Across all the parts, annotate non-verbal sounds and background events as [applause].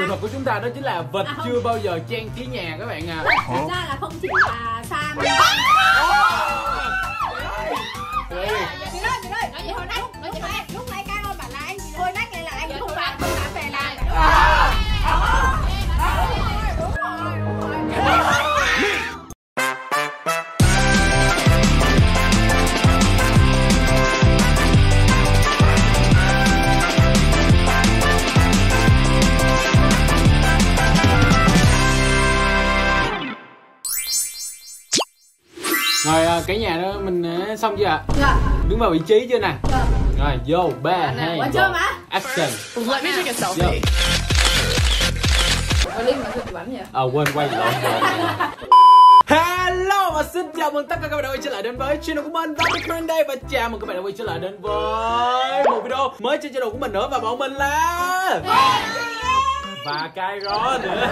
Sự thật của chúng ta đó chính là vật À, không. chưa bao giờ trang trí nhà các bạn à. Thật ra là không chỉ là Sam. Đây. Chị Rồi à, cả nhà đó mình à, xong chưa ạ? Dạ, Đứng vào vị trí chưa nè? Dạ. Rồi vô ba hai Quả một chưa mà? Action Let me take a selfie. Ờ quên quay lộn rồi Hello và xin chào mừng tất cả các bạn đã quay trở lại đến với channel của mình. Và mình Karen đây và chào mừng các bạn đã quay trở lại đến với một video mới trên channel của mình nữa. Và bọn mình là và Cairo nữa.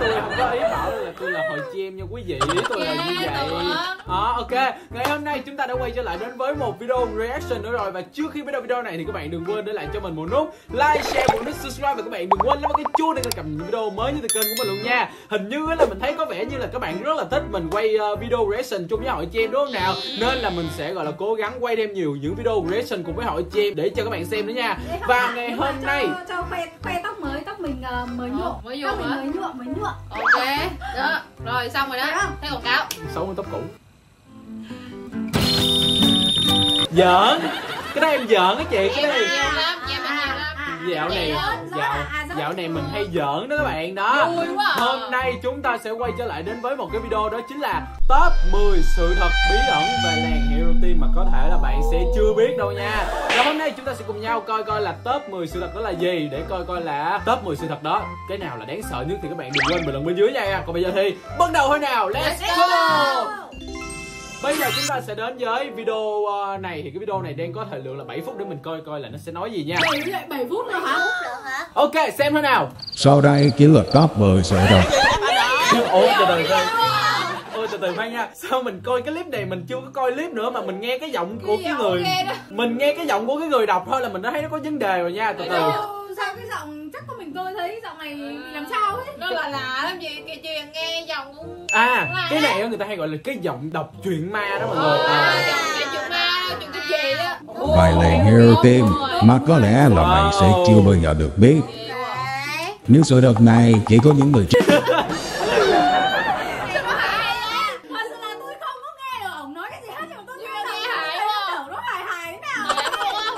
Tôi không có ý bảo là tôi là hồi chim nha quý vị tôi là như vậy. đó ok ngày hôm nay chúng ta đã quay trở lại đến với một video reaction nữa rồi. Và trước khi bắt đầu video này thì các bạn đừng quên để lại cho mình một nút like share một nút subscribe. Và các bạn đừng quên nhấn cái chuông để cầm những video mới nhất từ kênh của mình luôn nha. Hình như là mình thấy có vẻ như là các bạn rất là thích mình quay ờ, video reaction chung với hội chim đúng không nào? Nên là mình sẽ gọi là cố gắng quay thêm nhiều những video reaction cùng với hội chim để cho các bạn xem nữa nha. Và ngày hôm cho- nay cho khoe khoe tóc mình ờ, mới nhuộm. Ồ, mới nhuộm mới nhuộm mới nhuộm. Ok, đó, rồi xong rồi đó. Thấy quảng cáo. xấu hơn tóc cũ. Giỡn. Cái đó em giỡn á chị cái Em đó nhiều em dạo này dạo dạo này mình hay giỡn đó các bạn đó. À. hôm nay chúng ta sẽ quay trở lại đến với một cái video đó chính là top 10 sự thật bí ẩn về làng Hero Team mà có thể là bạn sẽ chưa biết đâu nha. Và hôm nay chúng ta sẽ cùng nhau coi coi là top 10 sự thật đó là gì để coi coi là top 10 sự thật đó cái nào là đáng sợ nhất thì các bạn đừng quên bình luận bên dưới nha. Còn bây giờ thì bắt đầu thôi nào Let's go Bây giờ chúng ta sẽ đến với video ờ, này thì cái video này đang có thời lượng là 7 phút để mình coi coi là nó sẽ nói gì nha. bảy lại bảy phút nữa hả Ok, xem thôi nào. Sau đây chính là top 10 sự thật. Ôi từ từ từ. Ôi từ từ khoan nha. Sao mình coi cái clip này mình chưa có coi clip nữa mà mình nghe cái giọng của cái người mình nghe cái giọng của cái người đọc thôi là mình đã thấy nó có vấn đề rồi nha. Từ từ. Sao cái giọng chắc có tôi thấy giọng này bị làm sao ấy Nó là lạ lắm chị, kia chị nghe dòng cũng À, cái này người ta hay gọi là cái giọng đọc truyện ma đó mọi người. à, À. cái chuyện ma, chuyện cái gì đó. Hero Team mà có lẽ là mày sẽ chưa bao giờ được biết. Những sự thật này chỉ có những người [laughs] Thật sự là tôi không có nghe được ổng nói cái gì hết nhưng mà tôi nghe nghe giọng hài nó quá. tưởng nó hài hài thế nào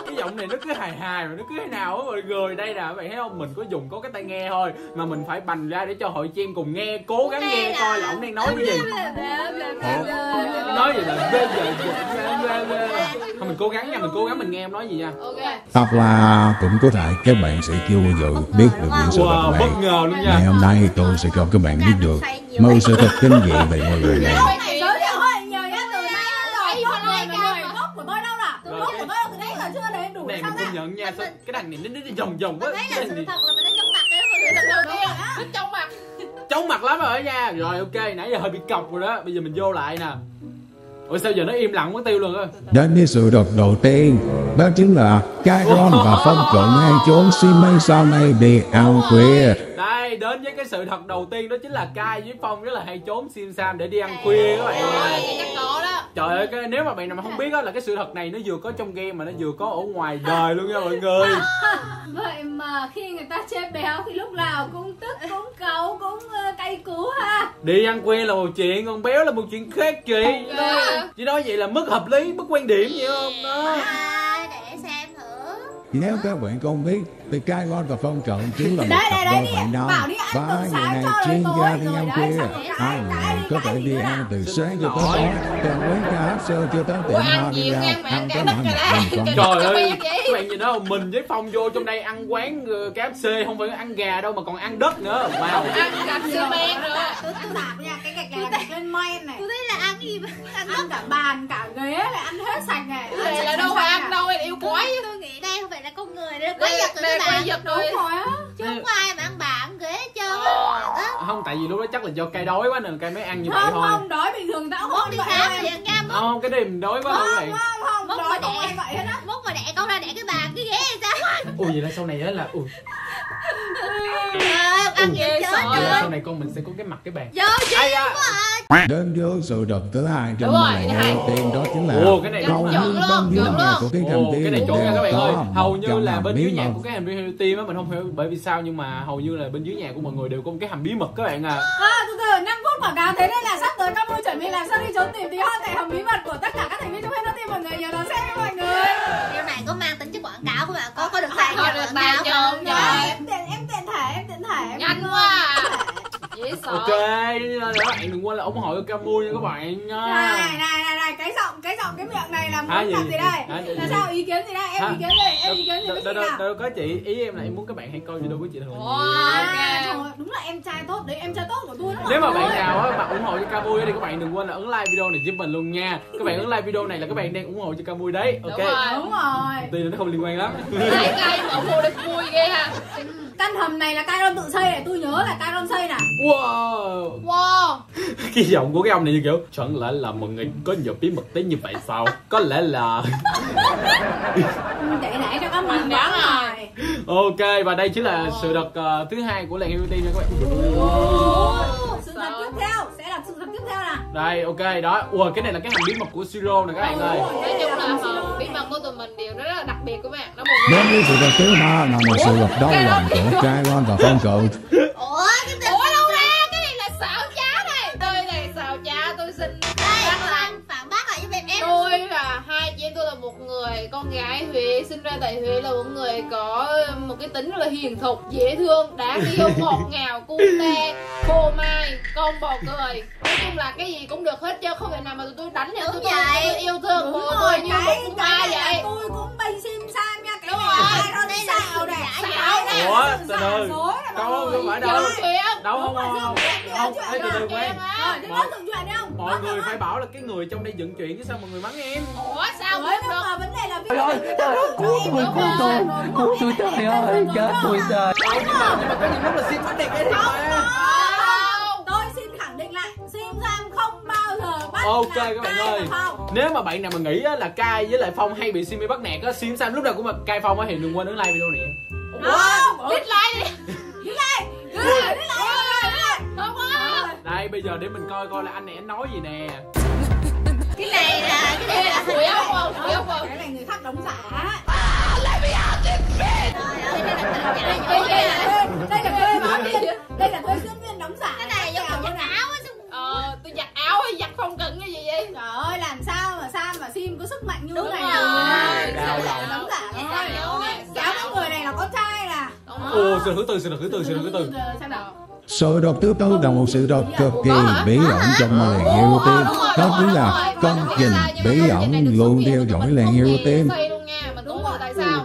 cái giọng này nó cứ hài hài rồi nó cứ thế nào á mọi người đây nè các bạn thấy không? Mình có dùng có cái tai nghe thôi mà mình phải bành ra để cho hội chim cùng nghe cố gắng nghe coi là ổng đang nói cái gì. Nói gì là bê giờ thôi mình cố gắng nha mình cố gắng mình nghe em nói gì nha. Ok. Hoặc là cũng có thể các bạn sẽ chưa bao giờ biết được những sự thật này. bất ngờ luôn Ngày hôm nay tôi sẽ cho các bạn biết được. 10 sự thật kinh dị về ngôi làng này. Giới thiệu hơi nhiều nhá từ nay rồi Mọi người mọi người gốc của tôi là Từ gốc của tôi đấy giờ chưa đến đủ này sao mình công nhận nha sao cái đằng này nó nó vòng vòng quá thấy là cái sự này thật là mình đã chống mặt đấy người Lần đầu tiên, rồi á. nó trong mặt. chóng mặt lắm rồi đó nha. Rồi ok nãy giờ hơi bị cọc rồi đó. Bây giờ mình vô lại nè. Ủa sao giờ nó im lặng mất tiêu luôn á? Đến với sự thật đầu tiên, đó chính là Kyron và Phong trộn hay trốn xi măng sau này đi ăn khuya. Đây đến với cái sự thật đầu tiên đó chính là Kai với Phong rất là hay trốn sim sam để đi ăn khuya các bạn ơi. vậy chắc có đó. Trời ơi, cái, nếu mà bạn nào mà không biết á là cái sự thật này nó vừa có trong game mà nó vừa có ở ngoài đời luôn nha mọi người. [laughs] Vậy mà khi người ta chê béo thì lúc nào cũng tức, cũng cấu, cũng ờ, cay cú ha Đi ăn khuya là một chuyện, còn béo là một chuyện khác chị. Dạ. Chị nói vậy là mất hợp lý, mất quan điểm vậy không? Đó. Nếu các bạn không biết, thì Kyron và Phong trộn chính là một Đây, cặp đôi đi, bạn nam. bảo đi ăn Và hai người này chuyên gia đi ăn đấy, rồi Hai người này có thể đi ăn từ sáng cho tới tối, từ quán ca hát sơ cho tới tiệm hoa đi ra, ăn tới đất mọi trong. Trời Cái ơi, các bạn nhìn đó mình với Phong vô trong đây ăn quán ờ, KFC không phải ăn gà đâu mà còn ăn đất nữa. Wow. Ăn xi men rồi. Tôi tôi thả nha, cái gạch này là gạch lên men này tôi thấy là ăn gì ăn cả bàn, cả ghế là ăn hết sạch này Cái là đâu phải ăn đâu, yêu quái. tôi nghĩ đây không phải là quái vật rồi các quay bạn giật Đúng rồi. rồi á. Chứ không có ai mà ăn bà ăn ghế hết trơn Ờ. á Không, tại vì lúc đó chắc là do cây đói quá nên cây mới ăn như vậy Không, thôi. không, đói bình thường tao không đi vậy khám thì ăn nha mốt. Không, cái đêm đói quá Không, vậy. không, không, Mốt mà đẻ. vậy hết á. mốt mà đẻ con ra đẻ cái bà cái ghế hay sao? Ui vậy là sau này á là ui à, này con mình sẽ có cái mặt cái bàn. Vô ai da. Đến với sự thật thứ hai trong Đúng rồi, ngày đầu tiên đó chính là Ồ, cái này luôn, bao nhiêu chuẩn nhà của cái cái viên này chuẩn nha các bạn ơi. hầu như là bên dưới nhà của cái Team á mình không hiểu bởi vì sao nhưng mà hầu như là bên dưới nhà của mọi người đều có một cái hầm bí mật các bạn à À, từ từ 5 phút quảng cáo thế nên là sắp tới các môi chuẩn bị làm sao đi trốn tìm tí hot tại hầm bí mật của tất cả các thành viên trong Hello Team mọi người nhớ đón xem nha mọi người. Điều này có mang tính chất quảng cáo không ạ? Có có được tài Có cho được cho không? Rồi, em tiện em tiện thể em tiện thể. em Nhanh quá à. Dễ sợ. ok các bạn đừng quên là ủng hộ cho Camu nha các bạn nha. Này này này này cái giọng cái giọng cái miệng này là muốn Hả, gì, làm gì, gì? đây? gì, Là sao? Ý kiến gì đây? Em Hả? ý kiến gì? Em ý kiến gì? Với chị nào? đâu có chị ý em là em muốn các bạn hãy coi video của chị thường. À, đúng là em trai tốt đấy, em trai tốt của tôi đó. Nếu mà bạn nào á mà ủng hộ cho Camui thì các bạn đừng quên là ấn like video này giúp mình luôn nha. Các bạn ấn like video này là các bạn đang ủng hộ cho Camui đấy ok? Đúng rồi. Tuy nó không liên quan lắm. Thấy cây mà mua được vui ghê ha Căn hầm này là Kairon tự xây này, tôi nhớ là Kairon xây nè. wow. Wow. [laughs] Cái giọng của cái ông này như kiểu chẳng lẽ là mọi người có nhiều bí mật đến như vậy sao? Có lẽ là [laughs] để để cho các bạn Mình đoán đoán rồi. ok và đây chính là sự thật ờ, thứ hai của làng Hero Team nha các bạn. Sự thật tiếp theo sẽ đây ok đó. Ui cái này là cái hầm bí mật của Siro nè các bạn ơi. Nói chung là bí mật của tụi mình đều rất là đặc biệt các bạn. Nó một Đến với sự thật thứ ba là một sự thật đau lòng của Kairon và con cậu. Ủa cái tình Ủa đâu ra? cái này là xạo trá này Tôi này xạo trá tôi xin đây lại phản bác lại cho em em. Tôi và hai chị em tôi là một người con gái Huế sinh ra tại Huế là một người có một cái tính rất là hiền thục dễ thương đáng yêu ngọt ngào cute. khô con bò cười nói chung là cái gì cũng được hết chứ không thể nào mà tụi tôi đánh Đúng tụi tôi, yêu thương Đúng của rồi, tôi như một con ma vậy tôi cũng bay sim sam nha. Cái này rồi. Đây là này. giả Xạo này Ủa, từ từ. Đâu, người. không phải đâu. Đâu không không không không Ê, từ từ quen mọi người phải bảo là cái người trong đây dựng chuyện chứ sao mọi người mắng em ủa sao biết được mà vấn đề là Trời ơi, cứu tôi, cứu tôi, cứu tôi, trời ơi, chết tôi trời. Đâu, nhưng mà nhưng mà có những lúc là xin bắt đẹp cái thiệt mà Ok các bạn ơi. Nếu mà bạn nào mà nghĩ á, là Kai với lại Phong hay bị Simi bắt nạt á Sim Sam lúc nào cũng mà Kai Phong á thì đừng quên ấn like video này Không Biết like đi. Đi lại Đi lại Không có. Đây bây giờ để mình coi coi là anh này anh nói gì nè. Cái này là cái này là Hủi ốc không? Hủi ốc không? Cái này người khác đóng giả. Trời ơi, đây là Đây là thuê báo viên Đây là thuê diễn viên đóng giả hay giặt không cần cái gì vậy? Trời ơi làm sao mà Sam và Sim có sức mạnh như Đúng thế này? rồi. được Đau lòng. áo nè, Kéo cái người này là con trai là Ồ rồi. sự thứ tư sự thứ tư sự thứ tư Sự thật thứ tư là một sự thật cực kỳ bí ẩn trong làng Hero Team Đó chính là công trình bí ẩn luôn theo dõi luôn nha, mà Đúng rồi. rồi. tại sao?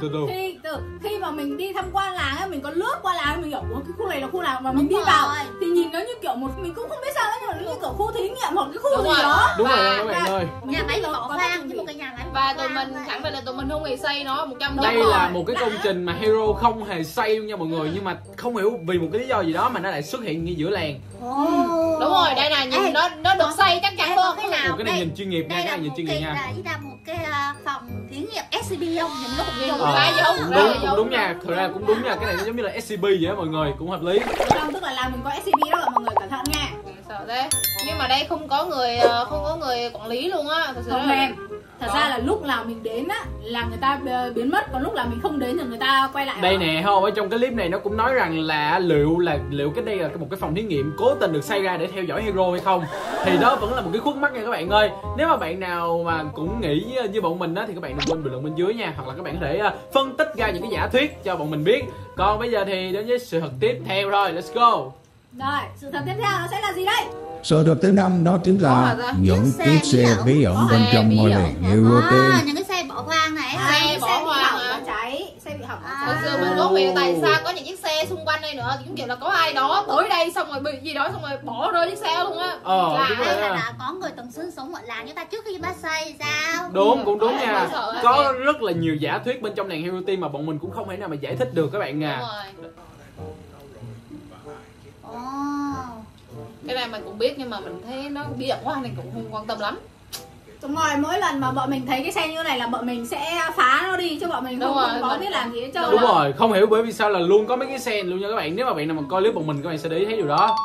Có lướt qua làng mình hiểu "Ủa, cái khu này là khu nào mà mình Đúng đi vào rồi. thì nhìn nó như kiểu một mình cũng không biết sao nữa nhưng mà nó như kiểu khu thí nghiệm hoặc cái khu Đúng gì rồi. đó Đúng rồi Và- các bạn ơi nhà máy bỏ hoang chứ một cái nhà máy Và tụi mình khẳng định là tụi mình không hề xây nó 100 đây rồi. là một cái công trình mà Hero không hề xây luôn nha mọi người nhưng mà không hiểu vì một cái lý do gì đó mà nó lại xuất hiện ngay giữa làng Đúng rồi, đây này, Ê, nhìn nó nó được có- xây chắc chắn Ê, luôn. cái nào Ủa, cái này đây- nhìn chuyên nghiệp nha đây cái là này nhìn chuyên nghiệp cái nha. là với là một cái à, phòng thí nghiệm SCP không? Nhìn nó cũng giống. Phải giống, phải đúng cũng đúng nha. Thật ra cũng đúng nha. Cái này nó giống như là SCP vậy á mọi người. Cũng hợp lý. Không, tức là làng mình có SCP đó là mọi người cẩn thận nha. Sợ thế. Nhưng mà đây không có người ờ, không có người quản lý luôn á. Thật sự không là- thật ra là lúc nào mình đến á là người ta biến mất còn lúc nào mình không đến thì người ta quay lại đây nè không ở trong cái clip này nó cũng nói rằng là liệu là liệu cái đây là một cái phòng thí nghiệm cố tình được xây ra để theo dõi hero hay không? Thì đó vẫn là một cái khuất mắt nha các bạn ơi. Nếu mà bạn nào mà cũng nghĩ như bọn mình á thì các bạn đừng quên bình luận bên dưới nha. Hoặc là các bạn có thể ờ, phân tích ra những cái giả thuyết cho bọn mình biết. Còn bây giờ thì đến với sự thật tiếp theo thôi let's go. Rồi sự thật tiếp theo nó sẽ là gì đây Sự thật thứ năm đó chính Có là những Chiếc xe bí ẩn. bên trong ngôi làng Hero à, những cái xe bỏ hoang này. À, Xe bỏ hoang nó cháy xe bị hỏng. À. Sự mình không hiểu tại sao có những chiếc xe xung quanh đây nữa. Giống kiểu là có ai đó tới đây xong rồi bị gì đó xong rồi bỏ rơi chiếc xe luôn á. Ờ, Lạ đúng rồi. là à. có người từng sinh sống ở làng chúng ta trước khi bác xây sao? Đúng cũng đúng Có nha. có rất là nhiều giả thuyết bên trong làng team mà bọn mình cũng không thể nào mà giải thích được các bạn Đúng nha rồi Cái này mình cũng biết nhưng mà mình thấy nó bí ẩn quá nên cũng không quan tâm lắm. Đúng rồi, mỗi lần mà bọn mình thấy cái xe như này là bọn mình sẽ phá nó đi chứ bọn mình Đúng không, rồi, không có mình- biết làm gì hết trơn đúng á. rồi. Không hiểu bởi vì sao là luôn có mấy cái xe luôn nha các bạn. Nếu mà bạn nào mà coi clip bọn mình các bạn sẽ để ý thấy điều đó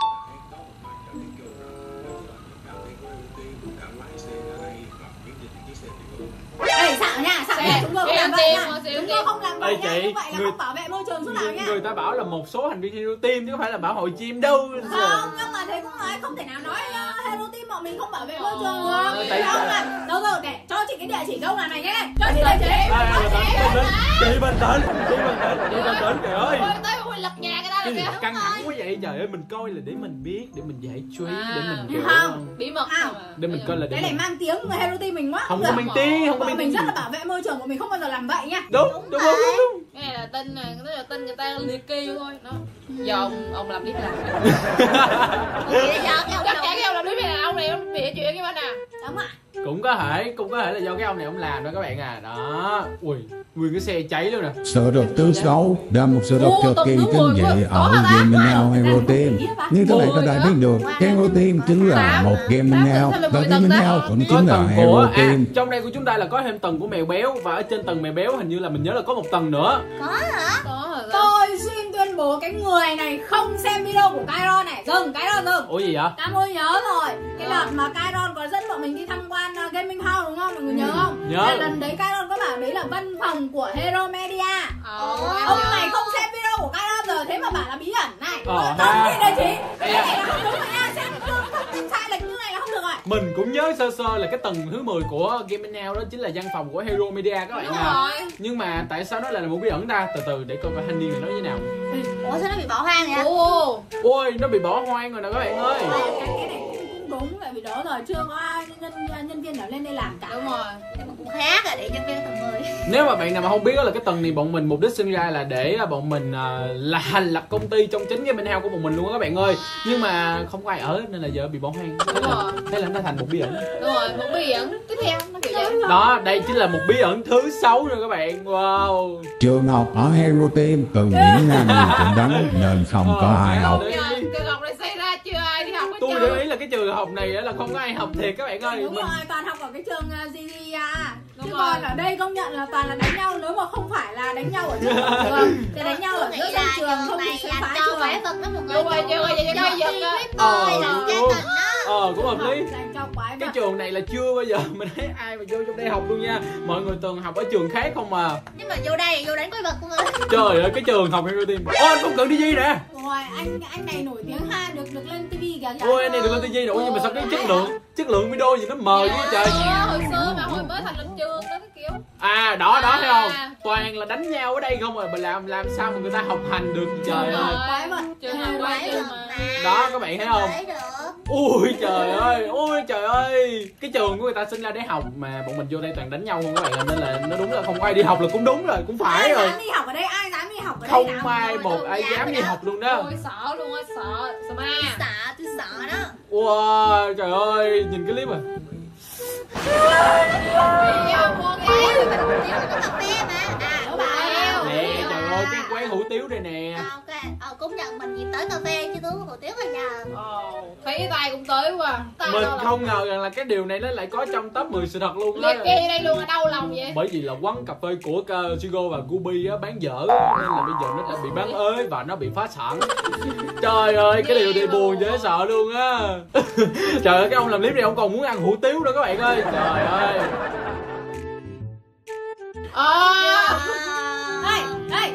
Ê, xạo nha, xạo nha, chúng tôi không làm vậy nha Chúng tôi không làm vậy Ê, nha, chị, như vậy là người- không bảo vệ môi trường chút nào người, nha người ta bảo là một số thành viên hero team chứ không phải là bảo hội chim đâu Không, nhưng mà thế cũng nói không thể nào nói uh, Hero Team bọn mình không bảo vệ môi trường được Ờ, Không sao? à, đâu rồi, để cho chị cái địa chỉ công làm này nhé Cho chị địa chỉ À, à, bình tĩnh, chị bình tĩnh chị bình tĩnh chị bình tĩnh trời ơi Ôi tới một lật nhà cái gì căng thẳng quá vậy? Trời ơi mình coi là để mình biết để mình giải trí để mình kiểu Không. bí mật Không. mà. để mình coi là để Cái này mình mang tiếng người Hero Team mình quá. Không được. có mình tin không có mình mình rất là bảo vệ môi trường, bọn mình không bao giờ làm vậy nha. Đúng đúng đúng đúng đúng cái này là tin này là tin người ta liệt kê thôi. Đó. Do ông ông làm clip làm. [laughs] Giờ chắc chắn ông làm này là ông này ông bịa chuyện cái bên nào Đúng ạ cũng có thể cũng có thể là do cái ông này ông làm đó các bạn à. Đó. Ui nguyên cái xe cháy luôn nè. Sở độc thứ sáu là một sở độc Ô, cực tầng kỳ kinh dị ở? Game Now Hero Team. Như các bạn có thể biết được, Hero Team chính là một Game sao và Game? Now cũng chính là Hero của à trong đây của chúng ta là có thêm tầng của mèo béo và ở trên tầng mèo béo hình như là mình nhớ là có một tầng nữa. Có hả? có rồi Tôi xin tuyên bố cái người này không xem video của Kairon này. Dừng, Kairon dừng. Ủa gì vậy? Cam ơi nhớ rồi. Cái đợt mà Kairon có bọn mình đi tham quan uh, Gaming House đúng không? Mọi người nhớ không? Nhớ. Là lần đấy Kairon có bảo đấy là văn phòng của Hero Media. Ờ, Ông này không xem video của Kairon rồi Thế mà bảo là bí ẩn này. Ờ, ha. gì đây chị? Cái này là không đúng rồi nha Xem thông tin sai lệch như này là không được rồi. Mình cũng nhớ sơ sơ là cái tầng thứ 10 của Game Now đó chính là văn phòng của Hero Media các bạn đúng rồi. Nhưng mà tại sao nó lại là một bí ẩn ta? Từ từ để coi coi thanh niên này nói như nào. Ủa sao nó bị bỏ hoang vậy? Ồ, ôi nó bị bỏ hoang rồi nè các bạn ơi. Cái, cái này đúng Tại vì đó giờ chưa có ai nhân, nhân viên nào lên đây làm cả. Đúng rồi. Nhưng mà cũng khác à để nhân viên tầng 10 nếu mà bạn nào mà không biết đó là cái tầng này bọn mình mục đích sinh ra là để à, bọn mình à, là thành lập công ty trong chính cái bên heo của bọn mình luôn á các bạn ơi. Nhưng mà không có ai ở nên là giờ bị bỏ hoang. Thế là, rồi. thế là nó thành một bí ẩn. Đúng rồi một bí ẩn. Tiếp theo nó kiểu vậy. Đó đây chính là một bí ẩn thứ sáu rồi các bạn. Wow. Trường học ở Hero Team cần những ngành cũng đắng nên không có ai học. Cái gọc này xảy ra chưa ai tôi để ý là cái trường học này á là không có ai học thiệt các bạn ơi Đúng mình rồi, toàn học ở cái trường gì à Đúng Chứ rồi. còn ở đây công nhận là toàn là đánh nhau Nếu mà không phải là đánh nhau ở cổng [laughs] trường Thì đánh nhau ở giữa sân trường trường không thì này sẽ phá trường Đúng rồi, chưa bao giờ cho quái vật á. Ờ, cái đúng. Ờ cũng hợp lý. Cái trường này là chưa bao giờ mình thấy ai mà vô trong đây học luôn nha. Mọi người từng học ở trường khác không mà Nhưng mà vô đây vô đánh quái vật luôn rồi trời ơi cái trường học hero team ô anh không cần đi gì nè. Rồi anh anh này nổi tiếng ha được được lên tivi kìa ôi anh này được lên tivi rồi. Nhưng mà sao cái chất lượng chất lượng video gì nó mờ vậy trời. Ờ, hồi xưa mà hồi mới thành lập trường đó cái kiểu. À đó đó thấy không? À. toàn là đánh nhau ở đây không rồi mà làm làm sao mà người ta học hành được trời ơi. Đó, các bạn thấy không? Ui trời ơi ui trời ơi. Cái trường của người ta sinh ra để học mà bọn mình vô đây toàn đánh nhau không các bạn nên là nó đúng là không có ai đi học là cũng đúng rồi cũng phải Ai rồi. dám đi học ở đây, ai dám đi học ở đây không nào? ai một tôi ai dám đi đó. học. luôn đó. Ôi sợ luôn á sợ. Sợ ma. Sợ tôi sợ đó. Wow trời ơi nhìn cái clip à À nè trời ơi cái quán hủ tiếu đây nè cũng nhận mình gì tới cà phê chứ tôi hủ tiếu bây giờ Ồ, thấy tay cũng tới quá. Tay mình đâu không ngờ rằng là cái điều này nó lại có trong top 10 sự thật luôn đó liệt kê đây luôn là đau lòng vậy. Bởi vì là quán cà phê của uh, Chigo và Gubi á bán dở nên là bây giờ nó đã bị bán ới và nó bị phá sản. Trời ơi cái điều này buồn dễ sợ luôn á. [laughs] Trời ơi cái ông làm clip này ông còn muốn ăn hủ tiếu nữa các bạn ơi. Trời ơi. Ờ. Đây, đây,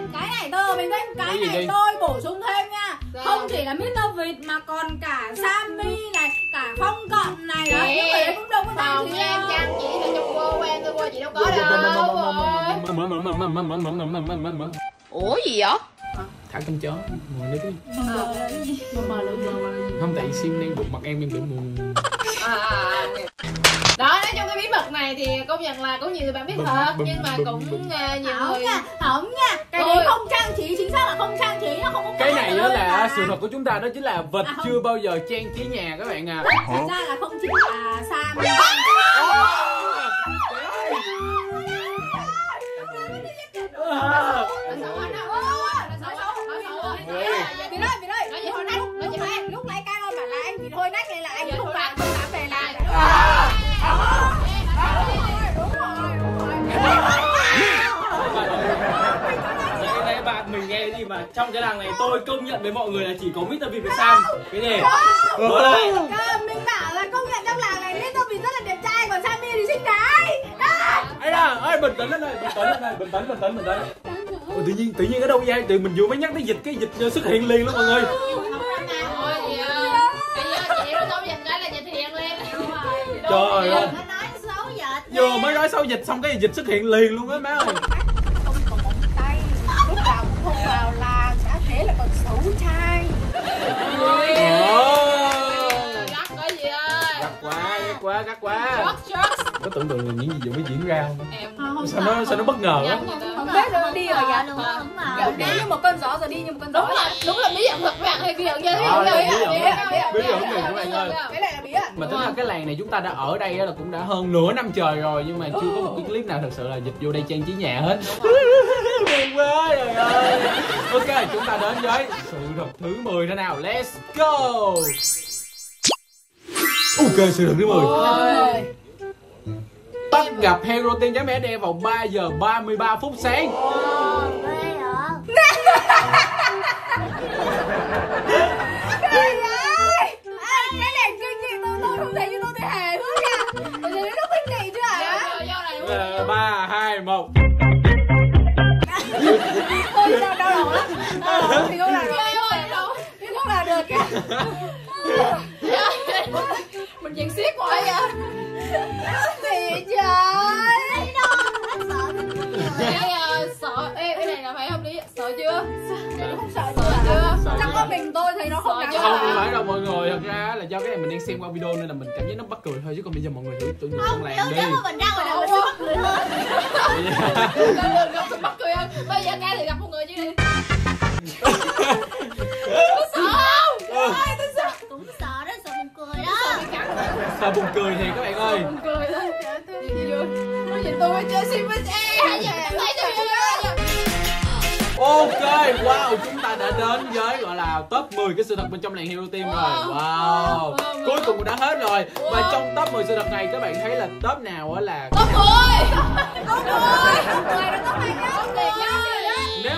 mình thấy Cái gì này đây? tôi bổ sung thêm nha Sao? Không chỉ là Mr. Vịt mà còn cả Sammy này, cả Phong Cận này đó Những người đấy cũng đâu có phòng dám em chăm chị thì trong cô quen tôi qua chị đâu có đâu ủa gì vậy thả con chó ngồi lấy cái không tại sim đang bụng mặt em em bị buồn à, mật này thì công nhận là có nhiều bạn biết thật nhưng mà cũng à, nhiều Không người nha, không nha Cái Ôi. đấy không trang trí, chính xác là không trang trí Nó không có cái này đó là mà. sự thật của chúng ta đó chính là vật À, không. chưa bao giờ trang trí nhà các bạn à Thật ra là không chỉ là Sam À. mà trong cái làng này tôi công nhận với mọi người là chỉ có Mr. Vịt với Sam. Cái gì? Mở lại Cơ, mình bảo là công nhận trong làng này Little Vịt rất là đẹp trai Còn Sammy thì xinh gái. Đó. ấy ra ơi bình tĩnh lên ơi bình tĩnh lên ơi bình tĩnh bình tĩnh bình tĩnh. Ủa, tự nhiên tự nhiên ở đâu ra tự mình vừa mới nhắc tới dịch cái dịch xuất hiện liền luôn mọi người. Là lên trời ơi. Nó nói xấu dịch. Vừa mới nói sau dịch xong cái dịch xuất hiện liền luôn á má ơi quá gắt quá quá có tưởng tượng là những gì vừa mới diễn ra không? Em sao nó sao nó bất ngờ á không biết rồi đi rồi dạ luôn không ngờ đi như một cơn gió rồi đi như một cơn gió. Đúng là đúng là bí ẩn thật bạn hay bí ẩn gì Đó, đây bí ẩn bí ẩn. bạn ơi. Cái này là bí ẩn. Mà tính ra cái làng này chúng ta đã ở đây á là cũng đã hơn nửa năm trời rồi nhưng mà chưa có một cái clip nào thật sự là dịch vô đây trang trí nhà hết. [laughs] Buồn quá trời ơi. Ok chúng ta đến với sự thật thứ 10 thế nào. Let's go ok sự thật thứ 10 Ôi. Tất gặp hero tiên chấm đe vào 3 giờ 33 phút sáng. Không? Ờ, ba hai một. Tôi sao đau đầu lắm. Ờ, thì không làm được thì không làm được kìa Mình diễn xiết quá vậy Gì trời nó sợ Ê, ờ, sợ Ê cái này là phải không lý Sợ chưa Không sợ chưa Chắc có mình tôi thấy nó không Sợ đáng chưa? không không phải đâu mọi người thật ra là do cái này mình đang xem qua video nên là mình cảm thấy nó mắc cười thôi chứ còn bây giờ mọi người thử tưởng tượng con không làng đi mình ra ngoài đời mình sẽ mắc cười hơn Lần lần gặp mắc cười hơn Bây giờ nghe thì gặp một người chứ đi cười thì các bạn ơi. Buồn cười? Nó nhìn tôi chơi sim với Ok, wow, chúng ta đã đến với gọi là top 10 cái sự thật bên trong làng Hero Team rồi. Wow. Cuối cùng đã hết rồi. Và trong top 10 sự thật này các bạn thấy là top nào á là Top 10 Người nó có hay nhất Top tiền nhất Nếu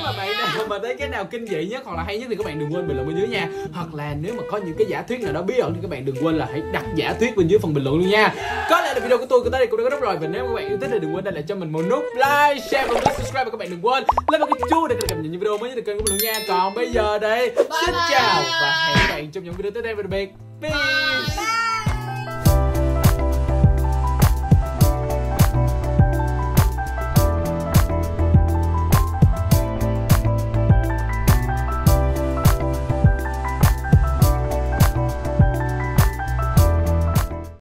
mà bạn nào [laughs] mà thấy cái nào kinh dị nhất hoặc là hay nhất thì các bạn đừng quên bình luận bên dưới nha. Hoặc là nếu mà có những cái giả thuyết nào đó bí ẩn thì các bạn đừng quên là hãy đặt giả thuyết bên dưới phần bình luận luôn nha. Có lẽ là video của tôi của tới đây cũng đã kết thúc rồi Và nếu các bạn yêu thích thì đừng quên để lại cho mình một nút like, share và nút subscribe Và các bạn đừng quên. Like vào cái chuông để cập nhật những video mới nhất từ kênh của mình luôn nha. Còn bây giờ đây, xin bye. chào và hẹn gặp lại trong những video tiếp theo. Đặc biệt Peace